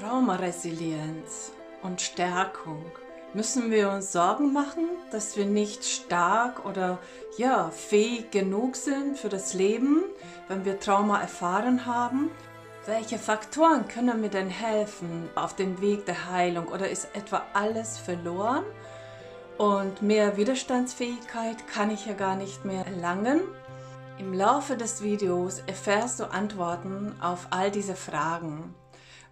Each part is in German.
Traumaresilienz und Stärkung. Müssen wir uns Sorgen machen, dass wir nicht stark oder ja, fähig genug sind für das Leben, wenn wir Trauma erfahren haben? Welche Faktoren können mir denn helfen auf dem Weg der Heilung oder ist etwa alles verloren? Und mehr Widerstandsfähigkeit kann ich ja gar nicht mehr erlangen. Im Laufe des Videos erfährst du Antworten auf all diese Fragen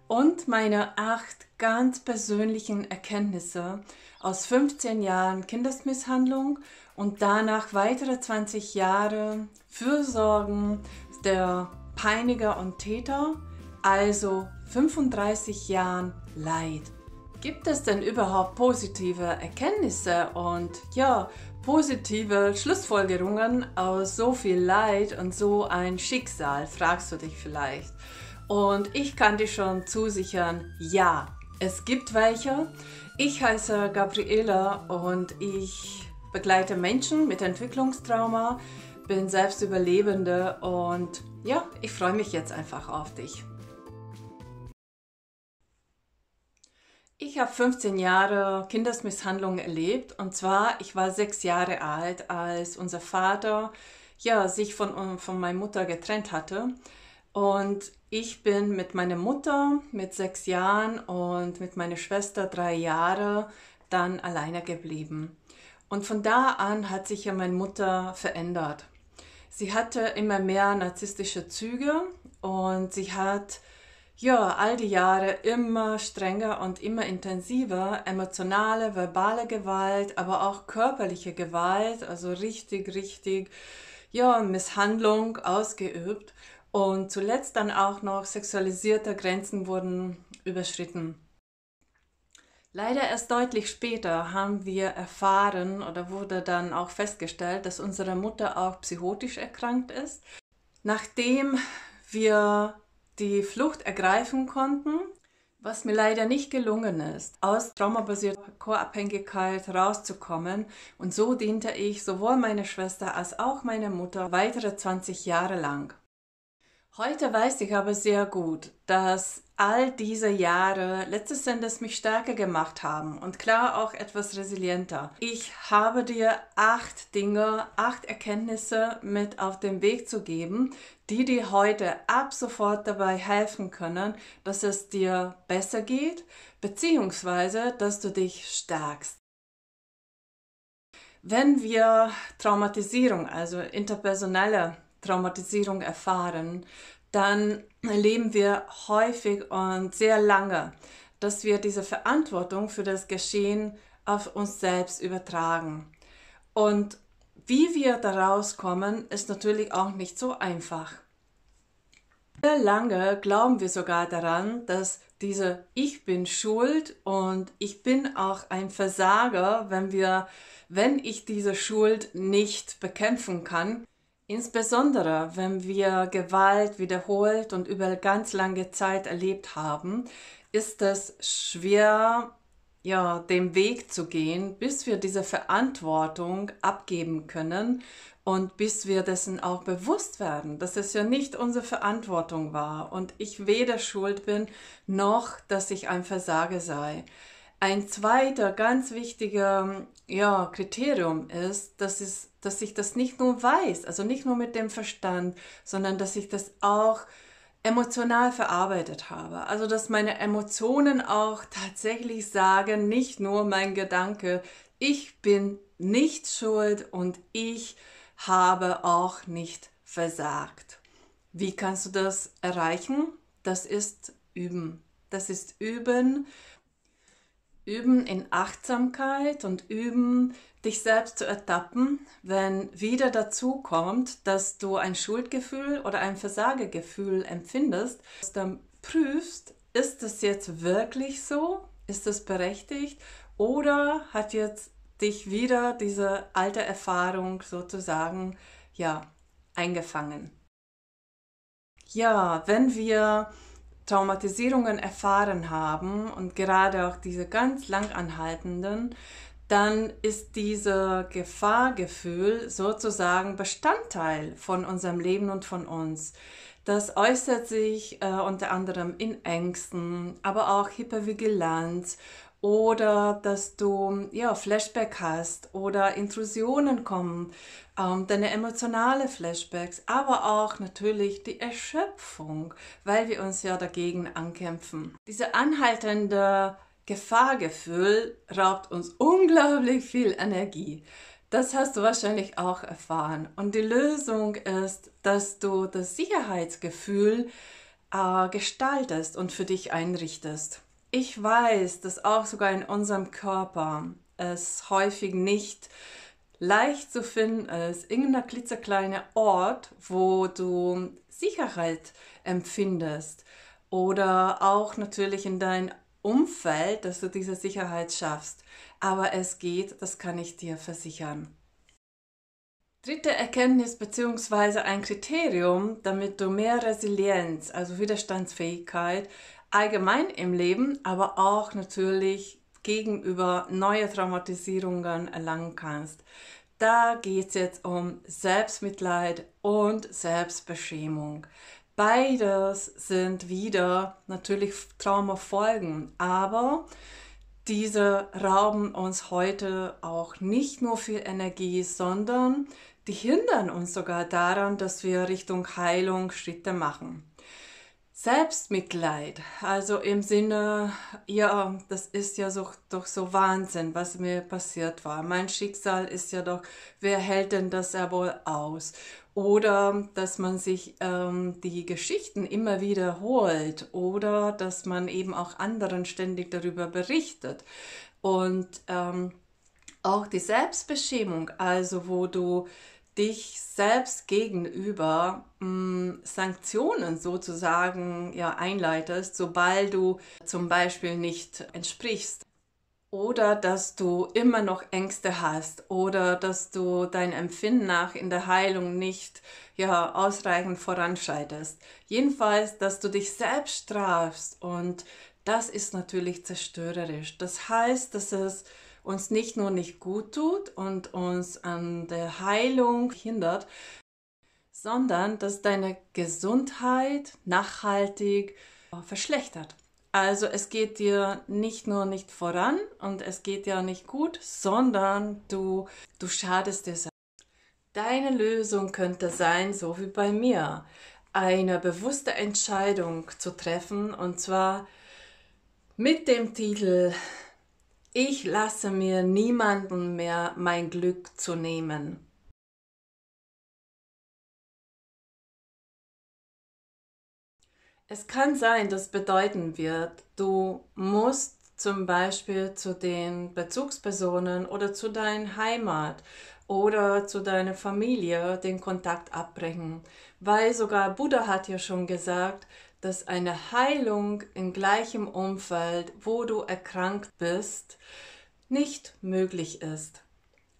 und meine acht ganz persönlichen Erkenntnisse aus 15 Jahren Kindesmisshandlung und danach weitere 20 Jahre Fürsorgen der Peiniger und Täter, also 35 Jahren Leid. Gibt es denn überhaupt positive Erkenntnisse und ja, positive Schlussfolgerungen aus so viel Leid und so ein Schicksal, fragst du dich vielleicht. Und ich kann dir schon zusichern, ja, es gibt welche. Ich heiße Gabriela und ich begleite Menschen mit Entwicklungstrauma, bin selbst Überlebende und ja, ich freue mich jetzt einfach auf dich. Ich habe 15 Jahre Kindesmisshandlung erlebt und zwar, ich war sechs Jahre alt, als unser Vater ja, sich von, von meiner Mutter getrennt hatte. Und ich bin mit meiner Mutter mit sechs Jahren und mit meiner Schwester drei Jahre dann alleine geblieben. Und von da an hat sich ja meine Mutter verändert. Sie hatte immer mehr narzisstische Züge und sie hat ja all die Jahre immer strenger und immer intensiver emotionale, verbale Gewalt, aber auch körperliche Gewalt, also richtig, richtig ja Misshandlung ausgeübt. Und zuletzt dann auch noch sexualisierte Grenzen wurden überschritten. Leider erst deutlich später haben wir erfahren oder wurde dann auch festgestellt, dass unsere Mutter auch psychotisch erkrankt ist. Nachdem wir die Flucht ergreifen konnten, was mir leider nicht gelungen ist, aus traumabasierter Co-Abhängigkeit rauszukommen. Und so diente ich sowohl meiner Schwester als auch meiner Mutter weitere 20 Jahre lang. Heute weiß ich aber sehr gut, dass all diese Jahre letztes Endes mich stärker gemacht haben und klar auch etwas resilienter. Ich habe dir acht Dinge, acht Erkenntnisse mit auf den Weg zu geben, die dir heute ab sofort dabei helfen können, dass es dir besser geht, beziehungsweise dass du dich stärkst. Wenn wir Traumatisierung, also interpersonelle Traumatisierung erfahren, dann erleben wir häufig und sehr lange, dass wir diese Verantwortung für das Geschehen auf uns selbst übertragen. Und wie wir daraus kommen, ist natürlich auch nicht so einfach. Sehr lange glauben wir sogar daran, dass diese Ich bin schuld und ich bin auch ein Versager, wenn wir, wenn ich diese Schuld nicht bekämpfen kann, Insbesondere wenn wir Gewalt wiederholt und über ganz lange Zeit erlebt haben, ist es schwer, ja, den Weg zu gehen, bis wir diese Verantwortung abgeben können und bis wir dessen auch bewusst werden, dass es ja nicht unsere Verantwortung war und ich weder schuld bin, noch dass ich ein Versager sei. Ein zweiter ganz wichtiger ja, Kriterium ist, dass, es, dass ich das nicht nur weiß, also nicht nur mit dem Verstand, sondern dass ich das auch emotional verarbeitet habe. Also dass meine Emotionen auch tatsächlich sagen, nicht nur mein Gedanke, ich bin nicht schuld und ich habe auch nicht versagt. Wie kannst du das erreichen? Das ist üben. Das ist üben üben in Achtsamkeit und üben, dich selbst zu ertappen, wenn wieder dazu kommt, dass du ein Schuldgefühl oder ein Versagegefühl empfindest, dann prüfst, ist es jetzt wirklich so? Ist es berechtigt? Oder hat jetzt dich wieder diese alte Erfahrung sozusagen ja eingefangen? Ja, wenn wir Traumatisierungen erfahren haben und gerade auch diese ganz lang anhaltenden, dann ist dieses Gefahrgefühl sozusagen Bestandteil von unserem Leben und von uns. Das äußert sich äh, unter anderem in Ängsten, aber auch Hypervigilanz oder dass du ja, Flashback hast oder Intrusionen kommen, ähm, deine emotionale Flashbacks, aber auch natürlich die Erschöpfung, weil wir uns ja dagegen ankämpfen. Diese anhaltende Gefahrgefühl raubt uns unglaublich viel Energie. Das hast du wahrscheinlich auch erfahren. Und die Lösung ist, dass du das Sicherheitsgefühl äh, gestaltest und für dich einrichtest. Ich weiß, dass auch sogar in unserem Körper es häufig nicht leicht zu finden ist, irgendein klitzekleiner Ort, wo du Sicherheit empfindest oder auch natürlich in dein Umfeld, dass du diese Sicherheit schaffst. Aber es geht, das kann ich dir versichern. Dritte Erkenntnis bzw. ein Kriterium, damit du mehr Resilienz, also Widerstandsfähigkeit allgemein im Leben, aber auch natürlich gegenüber neue Traumatisierungen erlangen kannst. Da geht es jetzt um Selbstmitleid und Selbstbeschämung. Beides sind wieder natürlich Traumafolgen, aber diese rauben uns heute auch nicht nur viel Energie, sondern die hindern uns sogar daran, dass wir Richtung Heilung Schritte machen. Selbstmitleid, also im Sinne, ja, das ist ja so, doch so Wahnsinn, was mir passiert war. Mein Schicksal ist ja doch, wer hält denn das ja wohl aus? Oder dass man sich ähm, die Geschichten immer wiederholt oder dass man eben auch anderen ständig darüber berichtet. Und ähm, auch die Selbstbeschämung, also wo du dich selbst gegenüber mh, hm, Sanktionen sozusagen ja, einleitest, sobald du zum Beispiel nicht entsprichst. Oder dass du immer noch Ängste hast oder dass du dein Empfinden nach in der Heilung nicht ja, ausreichend voranschreitest. Jedenfalls, dass du dich selbst strafst und das ist natürlich zerstörerisch. Das heißt, dass es uns nicht nur nicht gut tut und uns an der Heilung hindert, sondern dass deine Gesundheit nachhaltig verschlechtert. Also es geht dir nicht nur nicht voran und es geht dir nicht gut, sondern du, du schadest dir selbst. Deine Lösung könnte sein, so wie bei mir, eine bewusste Entscheidung zu treffen und zwar mit dem Titel ich lasse mir niemanden mehr mein Glück zu nehmen. Es kann sein, dass bedeuten wird, du musst zum Beispiel zu den Bezugspersonen oder zu deiner Heimat oder zu deiner Familie den Kontakt abbrechen, weil sogar Buddha hat ja schon gesagt, dass eine Heilung in gleichem Umfeld, wo du erkrankt bist, nicht möglich ist.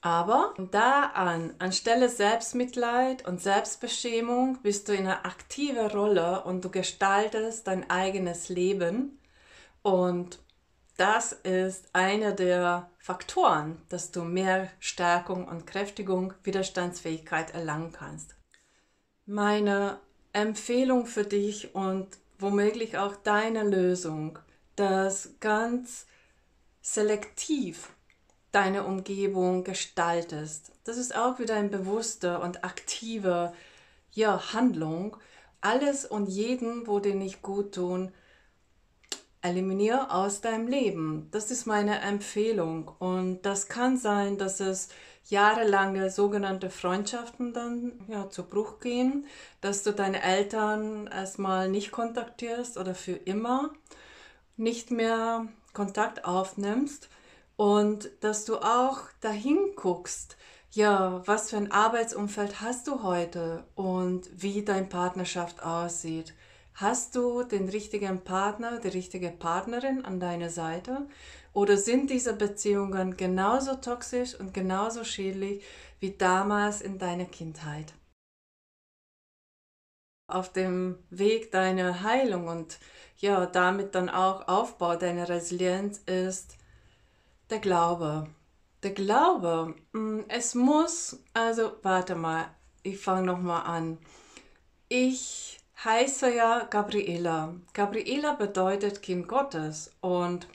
Aber da an, anstelle Selbstmitleid und Selbstbeschämung bist du in einer aktiven Rolle und du gestaltest dein eigenes Leben. Und das ist einer der Faktoren, dass du mehr Stärkung und Kräftigung, Widerstandsfähigkeit erlangen kannst. Meine Empfehlung für dich und womöglich auch deine Lösung, dass ganz selektiv deine Umgebung gestaltest. Das ist auch wieder eine bewusste und aktive ja, Handlung. Alles und jeden, wo dir nicht gut tun, eliminiere aus deinem Leben. Das ist meine Empfehlung. Und das kann sein, dass es jahrelange sogenannte Freundschaften dann ja, zu Bruch gehen, dass du deine Eltern erstmal nicht kontaktierst oder für immer nicht mehr Kontakt aufnimmst und dass du auch dahin guckst, ja, was für ein Arbeitsumfeld hast du heute und wie deine Partnerschaft aussieht. Hast du den richtigen Partner, die richtige Partnerin an deiner Seite? Oder sind diese Beziehungen genauso toxisch und genauso schädlich wie damals in deiner Kindheit? Auf dem Weg deiner Heilung und ja, damit dann auch Aufbau deiner Resilienz ist der Glaube. Der Glaube, mm, es muss, also warte mal, ich fange nochmal an. Ich heiße ja Gabriela. Gabriela bedeutet Kind Gottes und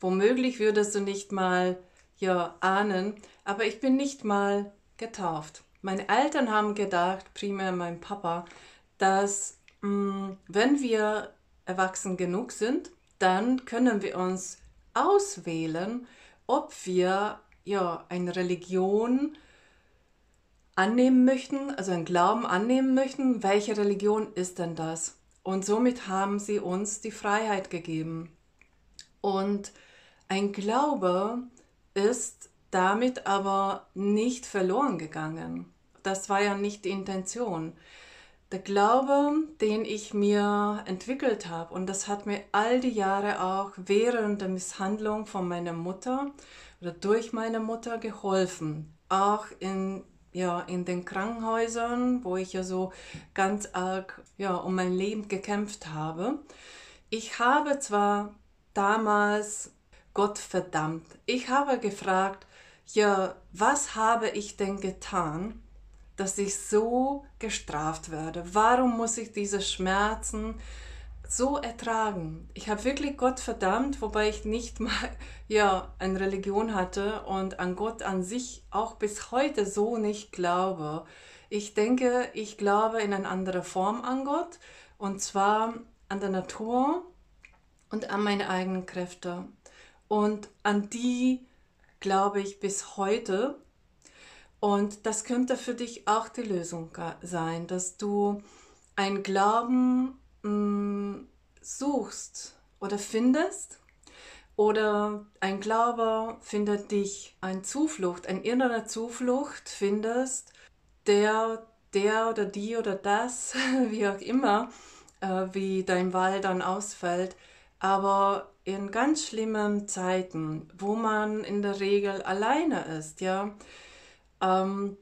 womöglich würdest du nicht mal ja ahnen, aber ich bin nicht mal getauft. Meine Eltern haben gedacht, primär mein Papa, dass mh, mm, wenn wir erwachsen genug sind, dann können wir uns auswählen, ob wir ja eine Religion annehmen möchten, also einen Glauben annehmen möchten, welche Religion ist denn das? Und somit haben sie uns die Freiheit gegeben. Und ein Glaube ist damit aber nicht verloren gegangen. Das war ja nicht die Intention. Der Glaube, den ich mir entwickelt habe, und das hat mir all die Jahre auch während der Misshandlung von meiner Mutter oder durch meine Mutter geholfen. Auch in, ja, in den Krankenhäusern, wo ich ja so ganz arg ja, um mein Leben gekämpft habe. Ich habe zwar damals Gott verdammt, ich habe gefragt, ja, was habe ich denn getan, dass ich so gestraft werde? Warum muss ich diese Schmerzen so ertragen. Ich habe wirklich Gott verdammt, wobei ich nicht mal ja eine Religion hatte und an Gott an sich auch bis heute so nicht glaube. Ich denke, ich glaube in eine andere Form an Gott und zwar an der Natur und an meine eigenen Kräfte. Und an die glaube ich bis heute. Und das könnte für dich auch die Lösung sein, dass du ein Glauben mh, suchst oder findest oder ein Glaube findet dich ein Zuflucht, ein innerer Zuflucht findest, der, der oder die oder das, wie auch immer, äh, wie dein Wahl dann ausfällt, aber in ganz schlimmen Zeiten, wo man in der Regel alleine ist, ja, ähm,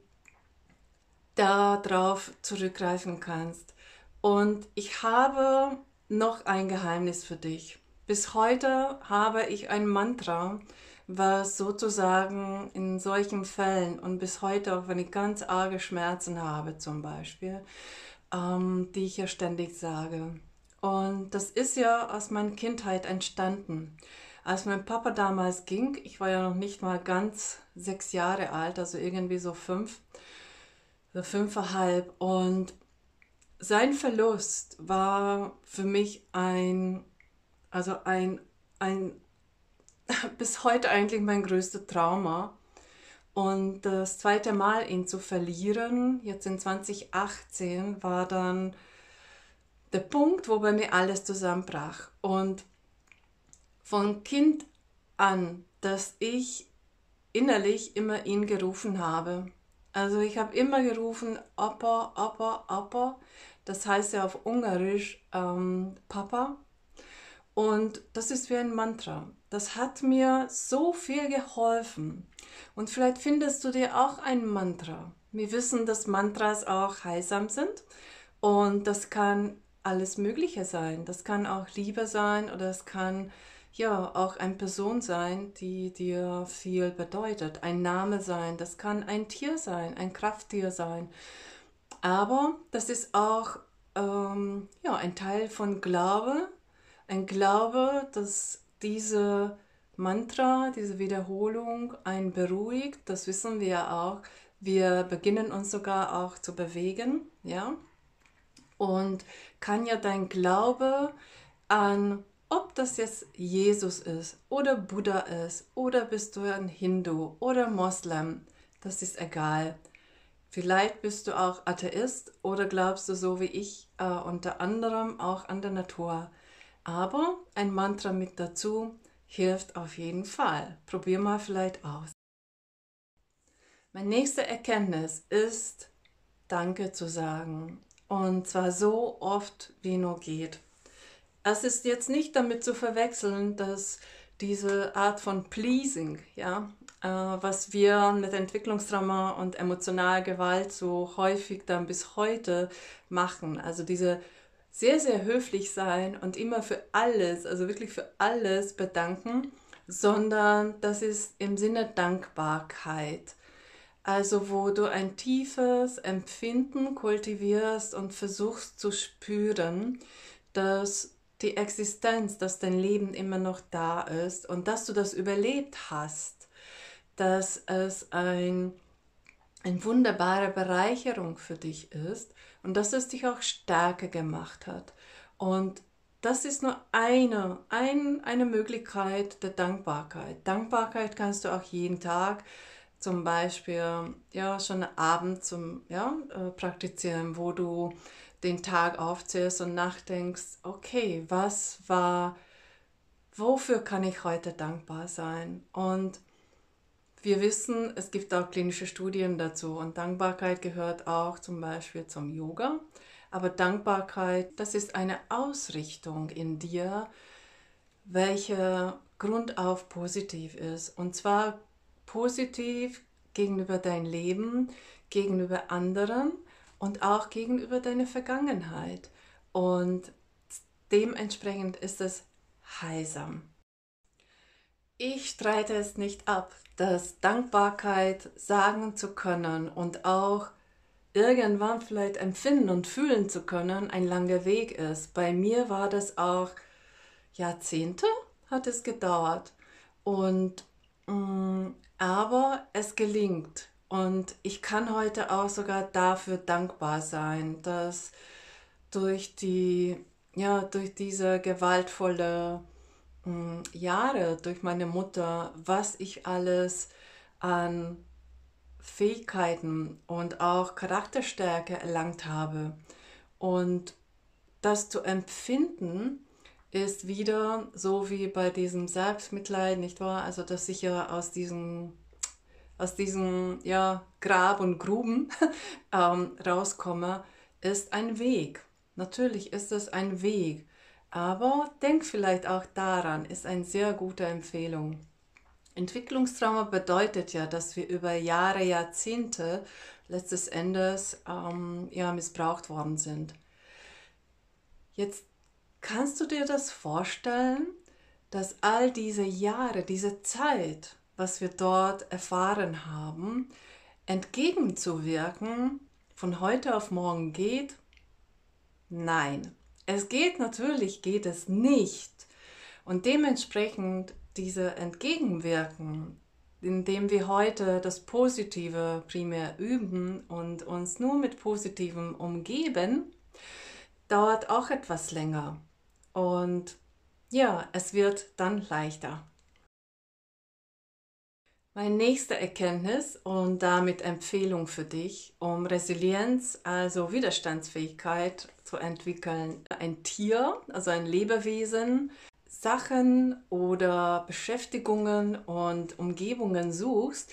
darauf zurückgreifen kannst. Und ich habe noch ein Geheimnis für dich. Bis heute habe ich ein Mantra, was sozusagen in solchen Fällen und bis heute, auch wenn ich ganz arge Schmerzen habe zum Beispiel, ähm, die ich ja ständig sage. Und das ist ja aus meiner Kindheit entstanden. Als mein Papa damals ging, ich war ja noch nicht mal ganz sechs Jahre alt, also irgendwie so fünf, so fünfeinhalb. Und sein Verlust war für mich ein, also ein, ein, bis heute eigentlich mein größter Trauma. Und das zweite Mal ihn zu verlieren, jetzt in 2018, war dann der Punkt, wo bei mir alles zusammenbrach. Und von Kind an, dass ich innerlich immer ihn gerufen habe. Also ich habe immer gerufen, Opa, Opa, Opa. Das heißt ja auf Ungarisch ähm, Papa. Und das ist wie ein Mantra. Das hat mir so viel geholfen. Und vielleicht findest du dir auch ein Mantra. Wir wissen, dass Mantras auch heilsam sind. Und das kann alles Mögliche sein. Das kann auch Liebe sein oder es kann ja auch eine Person sein, die dir viel bedeutet. Ein Name sein, das kann ein Tier sein, ein Krafttier sein. Aber das ist auch ähm, ja, ein Teil von Glaube. Ein Glaube, dass diese Mantra, diese Wiederholung einen beruhigt. Das wissen wir ja auch. Wir beginnen uns sogar auch zu bewegen. Ja? Und kann ja dein Glaube an, ob das jetzt Jesus ist oder Buddha ist oder bist du ein Hindu oder Moslem, das ist egal. Vielleicht bist du auch Atheist oder glaubst du so wie ich äh, unter anderem auch an der Natur. Aber ein Mantra mit dazu hilft auf jeden Fall. Probier mal vielleicht aus. Mein nächste Erkenntnis ist, Danke zu sagen. Und zwar so oft, wie nur geht. Es ist jetzt nicht damit zu verwechseln, dass diese Art von Pleasing, ja, was wir mit Entwicklungstrauma und emotionaler Gewalt so häufig dann bis heute machen, also diese sehr, sehr höflich sein und immer für alles, also wirklich für alles bedanken, sondern das ist im Sinne Dankbarkeit. also wo du ein tiefes Empfinden kultivierst und versuchst zu spüren, dass die Existenz, dass dein Leben immer noch da ist und dass du das überlebt hast, dass es ein, eine wunderbare Bereicherung für dich ist und dass es dich auch stärker gemacht hat. Und das ist nur eine, ein, eine Möglichkeit der Dankbarkeit. Dankbarkeit kannst du auch jeden Tag zum Beispiel ja, schon abends zum, ja, äh, praktizieren, wo du den Tag aufzählst und nachdenkst, okay, was war, wofür kann ich heute dankbar sein? Und wir wissen, es gibt auch klinische Studien dazu und Dankbarkeit gehört auch zum Beispiel zum Yoga. Aber Dankbarkeit, das ist eine Ausrichtung in dir, welche grundauf positiv ist. Und zwar positiv gegenüber dein Leben, gegenüber anderen und auch gegenüber deiner Vergangenheit. Und dementsprechend ist es heilsam. Ich streite es nicht ab, dass Dankbarkeit sagen zu können und auch irgendwann vielleicht empfinden und fühlen zu können, ein langer Weg ist. Bei mir war das auch Jahrzehnte hat es gedauert. Und mh, mm, aber es gelingt. Und ich kann heute auch sogar dafür dankbar sein, dass durch die, ja, durch diese gewaltvolle Jahre, durch meine Mutter, was ich alles an Fähigkeiten und auch Charakterstärke erlangt habe. Und das zu empfinden, ist wieder so wie bei diesem Selbstmitleid, nicht wahr? Also, dass ich ja aus diesem, aus diesem ja, Grab und Gruben ähm, rauskomme, ist ein Weg. Natürlich ist es ein Weg, aber denk vielleicht auch daran, ist eine sehr gute Empfehlung. Entwicklungstrauma bedeutet ja, dass wir über Jahre, Jahrzehnte letztes Endes ähm, ja, missbraucht worden sind. Jetzt Kannst du dir das vorstellen, dass all diese Jahre, diese Zeit, was wir dort erfahren haben, entgegenzuwirken, von heute auf morgen geht? Nein, es geht natürlich, geht es nicht. Und dementsprechend diese Entgegenwirken, indem wir heute das Positive primär üben und uns nur mit Positivem umgeben, dauert auch etwas länger. Und ja, es wird dann leichter. Meine nächste Erkenntnis und damit Empfehlung für dich, um Resilienz, also Widerstandsfähigkeit zu entwickeln. Ein Tier, also ein Lebewesen, Sachen oder Beschäftigungen und Umgebungen suchst,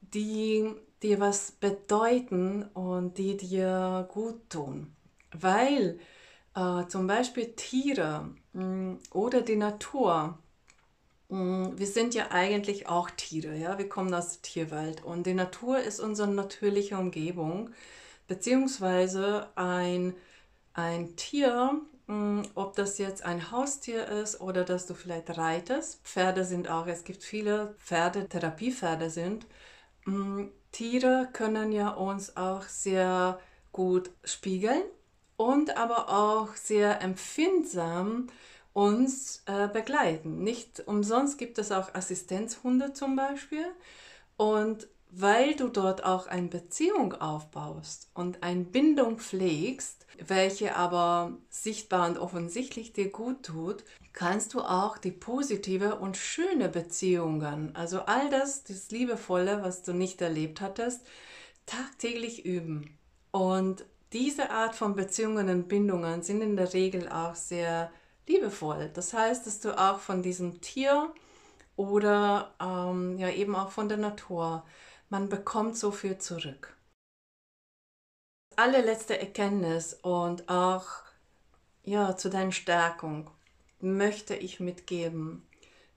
die dir was bedeuten und die dir gut tun. Weil äh, zum Beispiel Tiere mh, mm, oder die Natur. Mh, mm, wir sind ja eigentlich auch Tiere, ja, wir kommen aus der Tierwelt und die Natur ist unsere natürliche Umgebung, beziehungsweise ein, ein Tier, mh, mm, ob das jetzt ein Haustier ist oder dass du vielleicht reitest. Pferde sind auch, es gibt viele Pferde, Therapiepferde sind. Tiere können ja uns auch sehr gut spiegeln und aber auch sehr empfindsam uns äh, begleiten. Nicht umsonst gibt es auch Assistenzhunde zum Beispiel. Und weil du dort auch eine Beziehung aufbaust und eine Bindung pflegst, welche aber sichtbar und offensichtlich dir gut tut, kannst du auch die positive und schöne Beziehungen, also all das, das Liebevolle, was du nicht erlebt hattest, tagtäglich üben. Und diese Art von Beziehungen und Bindungen sind in der Regel auch sehr liebevoll. Das heißt, dass du auch von diesem Tier oder ähm, ja eben auch von der Natur, man bekommt so viel zurück. Allerletzte Erkenntnis und auch ja zu deiner Stärkung möchte ich mitgeben.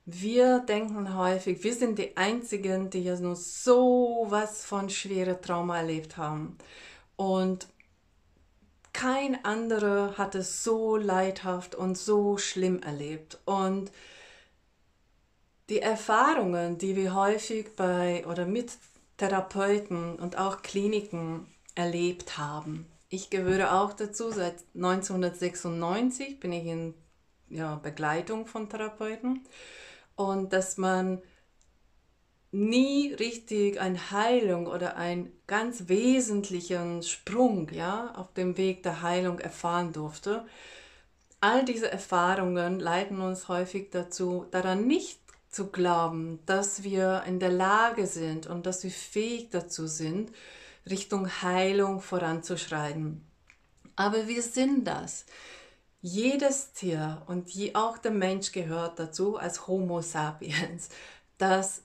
Wir denken häufig, wir sind die Einzigen, die ja nur so was von schwere Trauma erlebt haben. Und kein anderer hat es so leidhaft und so schlimm erlebt. Und die Erfahrungen, die wir häufig bei oder mit Therapeuten und auch Kliniken erlebt haben. Ich gehöre auch dazu. Seit 1996 bin ich in ja, Begleitung von Therapeuten. Und dass man nie richtig eine Heilung oder einen ganz wesentlichen Sprung ja, auf dem Weg der Heilung erfahren durfte. All diese Erfahrungen leiten uns häufig dazu, daran nicht zu glauben, dass wir in der Lage sind und dass wir fähig dazu sind, Richtung Heilung voranzuschreiten. Aber wir sind das. Jedes Tier und je auch der Mensch gehört dazu als Homo sapiens, das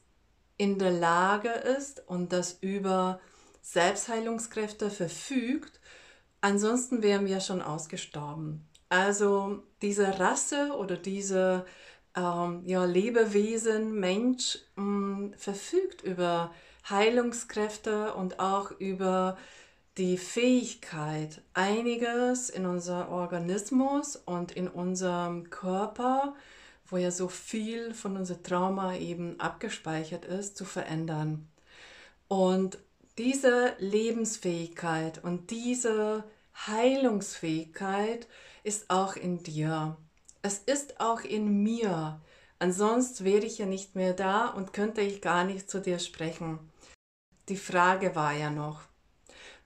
in der Lage ist und das über Selbstheilungskräfte verfügt. Ansonsten wären wir schon ausgestorben. Also diese Rasse oder diese ähm, ja, Lebewesen, Mensch, mh, mm, verfügt über Heilungskräfte und auch über die Fähigkeit, einiges in unserem Organismus und in unserem Körper, wo ja so viel von unserem Trauma eben abgespeichert ist, zu verändern. Und diese Lebensfähigkeit und diese Heilungsfähigkeit ist auch in dir. Es ist auch in mir. Ansonsten wäre ich ja nicht mehr da und könnte ich gar nicht zu dir sprechen. Die Frage war ja noch,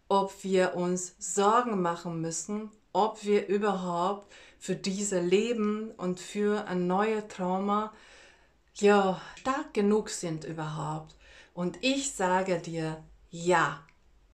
ob wir uns Sorgen machen müssen, ob wir überhaupt für diese Leben und für ein neues Trauma ja stark genug sind überhaupt. Und ich sage dir, ja,